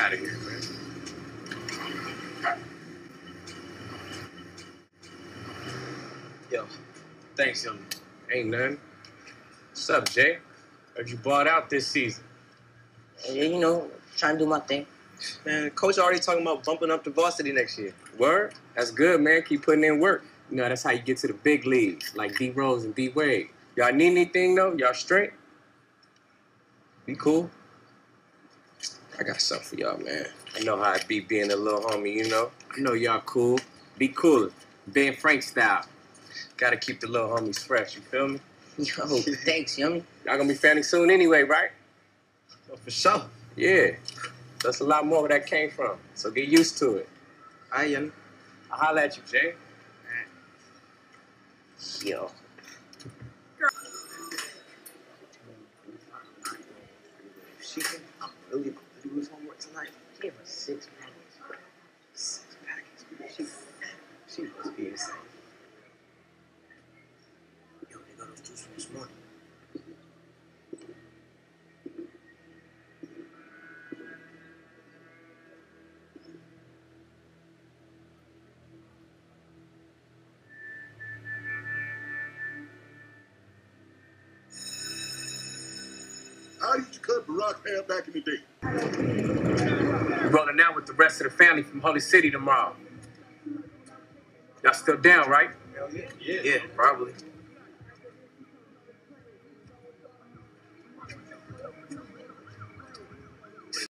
Out of here, man. Yo, thanks, young. Ain't none. What's up, Jay? Heard you bought out this season. Yeah, you know, trying to do my thing. Man, coach already talking about bumping up to varsity next year. Word? That's good, man. Keep putting in work. You know, that's how you get to the big leagues, like D Rose and D Wade. Y'all need anything though? Y'all straight? Be cool. I got something for y'all, man. I know how it be being a little homie, you know? I know y'all cool. Be cool. Ben Frank style. Gotta keep the little homies fresh, you feel me? Yo, thanks, yummy. Y'all gonna be fanning soon anyway, right? Oh, for sure. Yeah. That's a lot more where that came from. So get used to it. All right, young. I'll holler at you, Jay. Yo. She can I'm really about to do his homework tonight. Give us six packets. Six packets. She, she must be insane. Cut Barack hair back in the day? We're rolling out with the rest of the family from Holy City tomorrow. Y'all still down, right? Yeah, probably.